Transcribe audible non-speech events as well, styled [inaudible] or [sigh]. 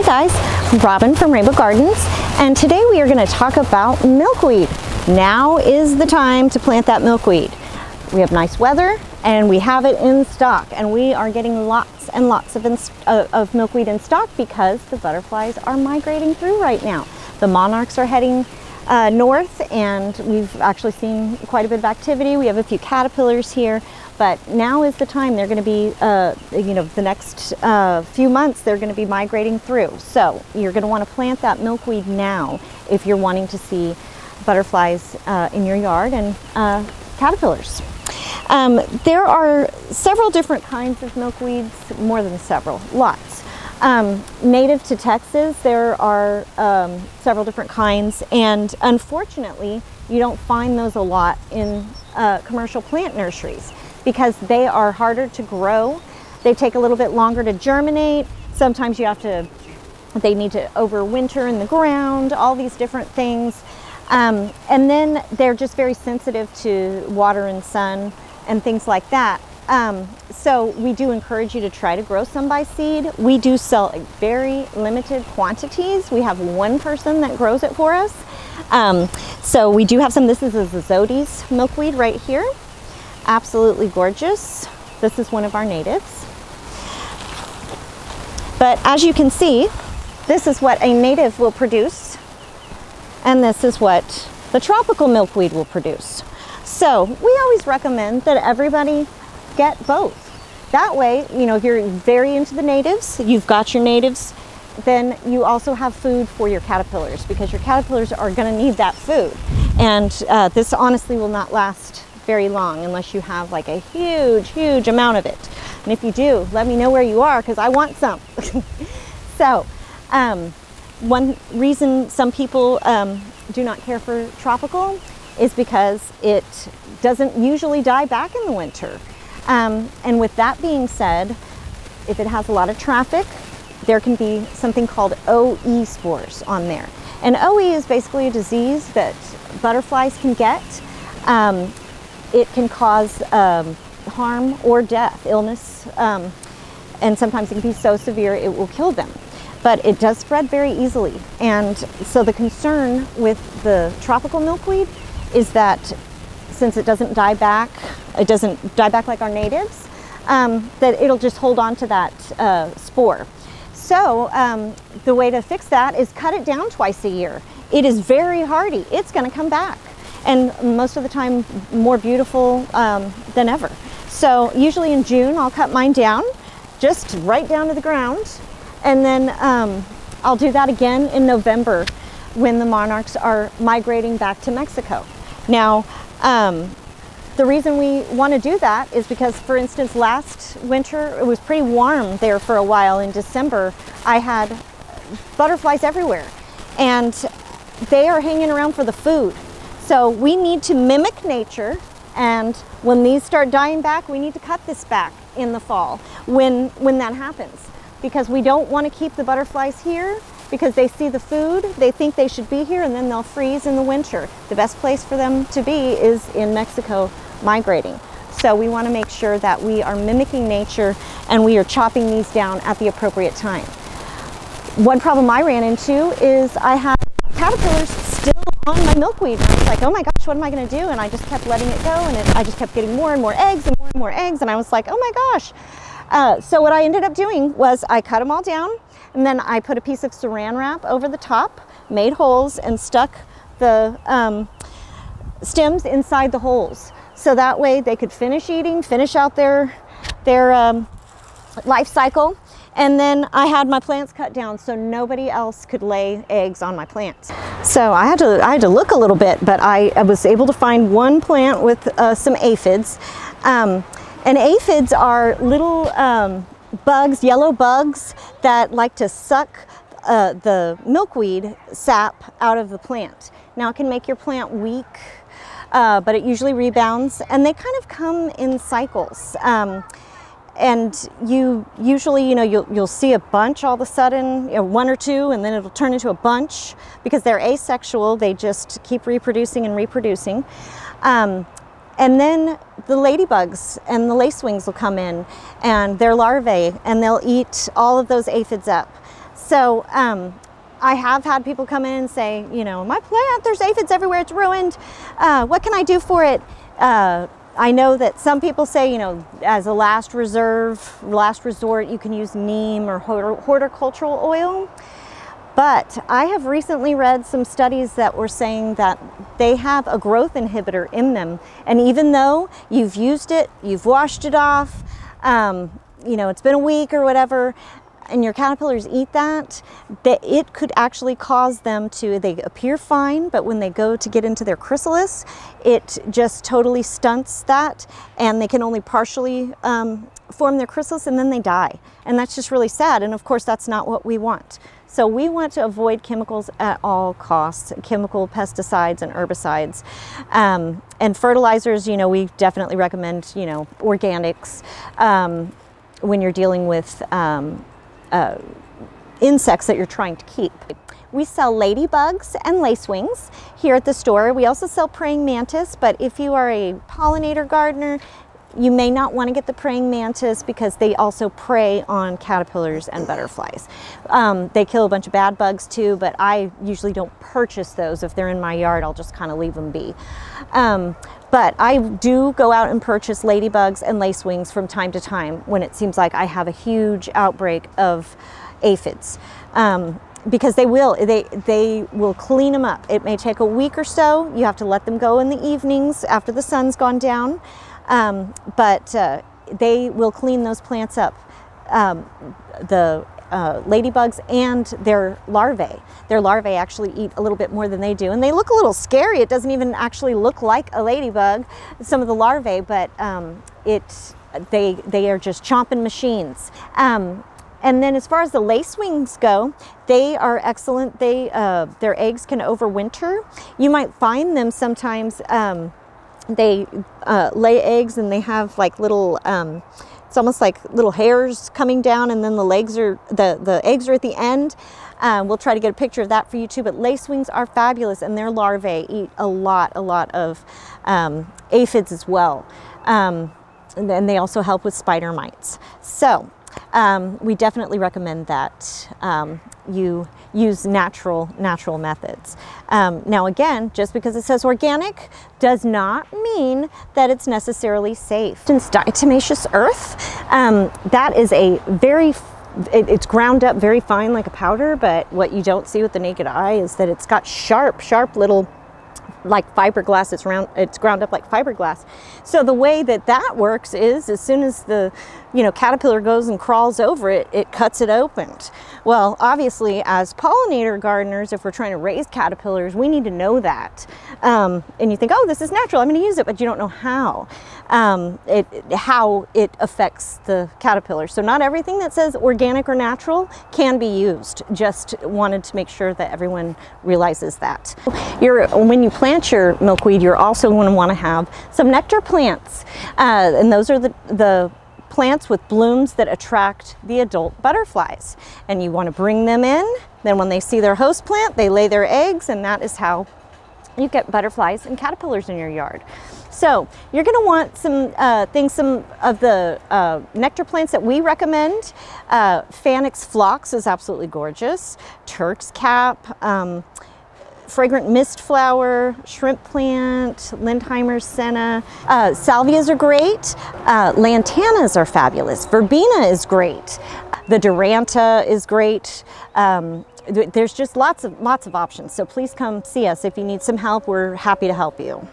Hi guys, Robin from Rainbow Gardens, and today we are going to talk about milkweed. Now is the time to plant that milkweed. We have nice weather and we have it in stock and we are getting lots and lots of, uh, of milkweed in stock because the butterflies are migrating through right now. The monarchs are heading uh, north and we've actually seen quite a bit of activity. We have a few caterpillars here but now is the time they're going to be, uh, you know, the next uh, few months they're going to be migrating through. So you're going to want to plant that milkweed now if you're wanting to see butterflies uh, in your yard and uh, caterpillars. Um, there are several different kinds of milkweeds, more than several, lots. Um, native to Texas, there are um, several different kinds, and unfortunately, you don't find those a lot in uh, commercial plant nurseries because they are harder to grow. They take a little bit longer to germinate. Sometimes you have to, they need to overwinter in the ground, all these different things. Um, and then they're just very sensitive to water and sun and things like that. Um, so we do encourage you to try to grow some by seed. We do sell very limited quantities. We have one person that grows it for us. Um, so we do have some, this is a zizotes milkweed right here absolutely gorgeous. This is one of our natives. But as you can see, this is what a native will produce, and this is what the tropical milkweed will produce. So we always recommend that everybody get both. That way, you know, if you're very into the natives, you've got your natives, then you also have food for your caterpillars because your caterpillars are going to need that food. And uh, this honestly will not last very long unless you have like a huge, huge amount of it. And if you do, let me know where you are because I want some. [laughs] so, um, one reason some people um, do not care for tropical is because it doesn't usually die back in the winter. Um, and with that being said, if it has a lot of traffic, there can be something called OE spores on there. And OE is basically a disease that butterflies can get. Um, it can cause um, harm or death, illness, um, and sometimes it can be so severe it will kill them. But it does spread very easily. And so the concern with the tropical milkweed is that since it doesn't die back, it doesn't die back like our natives, um, that it'll just hold on to that uh, spore. So um, the way to fix that is cut it down twice a year. It is very hardy. It's going to come back and most of the time more beautiful um, than ever. So usually in June I'll cut mine down, just right down to the ground, and then um, I'll do that again in November when the monarchs are migrating back to Mexico. Now, um, the reason we want to do that is because, for instance, last winter it was pretty warm there for a while in December. I had butterflies everywhere, and they are hanging around for the food. So we need to mimic nature and when these start dying back, we need to cut this back in the fall when, when that happens. Because we don't want to keep the butterflies here because they see the food, they think they should be here, and then they'll freeze in the winter. The best place for them to be is in Mexico migrating. So we want to make sure that we are mimicking nature and we are chopping these down at the appropriate time. One problem I ran into is I had caterpillars still on my milkweed. I was like, oh my gosh, what am I going to do? And I just kept letting it go, and it, I just kept getting more and more eggs and more and more eggs. And I was like, oh my gosh. Uh, so what I ended up doing was I cut them all down, and then I put a piece of saran wrap over the top, made holes, and stuck the um, stems inside the holes. So that way they could finish eating, finish out their, their um, life cycle, and then I had my plants cut down so nobody else could lay eggs on my plants. So I had to, I had to look a little bit, but I, I was able to find one plant with uh, some aphids. Um, and aphids are little um, bugs, yellow bugs, that like to suck uh, the milkweed sap out of the plant. Now it can make your plant weak, uh, but it usually rebounds, and they kind of come in cycles. Um, and you usually you know you'll, you'll see a bunch all of a sudden you know, one or two and then it'll turn into a bunch because they're asexual they just keep reproducing and reproducing um, and then the ladybugs and the lacewings will come in and their larvae and they'll eat all of those aphids up So um, I have had people come in and say, you know, my plant, there's aphids everywhere, it's ruined. Uh, what can I do for it? Uh, I know that some people say, you know, as a last reserve, last resort, you can use neem or horticultural oil. But I have recently read some studies that were saying that they have a growth inhibitor in them. And even though you've used it, you've washed it off, um, you know, it's been a week or whatever, and your caterpillars eat that, that it could actually cause them to, they appear fine, but when they go to get into their chrysalis, it just totally stunts that and they can only partially um, form their chrysalis and then they die. And that's just really sad. And of course, that's not what we want. So we want to avoid chemicals at all costs, chemical pesticides and herbicides. Um, and fertilizers, you know, we definitely recommend, you know, organics um, when you're dealing with um, uh, insects that you're trying to keep. We sell ladybugs and lacewings here at the store. We also sell praying mantis, but if you are a pollinator gardener, you may not want to get the praying mantis because they also prey on caterpillars and butterflies. Um, they kill a bunch of bad bugs too, but I usually don't purchase those. If they're in my yard, I'll just kind of leave them be. Um, but I do go out and purchase ladybugs and lacewings from time to time when it seems like I have a huge outbreak of aphids. Um, because they will they they will clean them up it may take a week or so you have to let them go in the evenings after the sun's gone down um, but uh, they will clean those plants up. Um, the uh, ladybugs and their larvae. Their larvae actually eat a little bit more than they do, and they look a little scary. It doesn't even actually look like a ladybug, some of the larvae, but um, it they they are just chomping machines. Um, and then as far as the lacewings go, they are excellent. They uh, their eggs can overwinter. You might find them sometimes. Um, they uh, lay eggs and they have like little um, it's almost like little hairs coming down and then the legs are the the eggs are at the end. Um, we'll try to get a picture of that for you too but lacewings are fabulous and their larvae eat a lot a lot of um, aphids as well. Um, and then they also help with spider mites. So um, we definitely recommend that um, you use natural natural methods. Um, now again, just because it says organic does not mean that it's necessarily safe. Since diatomaceous earth, um, that is a very it's ground up very fine like a powder, but what you don't see with the naked eye is that it's got sharp, sharp little like fiberglass. It's round, it's ground up like fiberglass. So the way that that works is as soon as the, you know, caterpillar goes and crawls over it, it cuts it open. Well, obviously as pollinator gardeners, if we're trying to raise caterpillars, we need to know that. Um, and you think, oh, this is natural, I'm gonna use it, but you don't know how. Um, it, how it affects the caterpillar. So not everything that says organic or natural can be used. Just wanted to make sure that everyone realizes that. You're, when you plant your milkweed, you're also going to want to have some nectar plants. Uh, and those are the, the plants with blooms that attract the adult butterflies. And you want to bring them in. Then when they see their host plant, they lay their eggs and that is how you get butterflies and caterpillars in your yard. So you're going to want some uh, things, some of the uh, nectar plants that we recommend. Uh, Fanick's phlox is absolutely gorgeous. Turk's cap, um, fragrant mist flower, shrimp plant, Lindheimer's senna. Uh, salvias are great. Uh, lantanas are fabulous. Verbena is great. The Duranta is great. Um, there's just lots of lots of options. So please come see us if you need some help. We're happy to help you.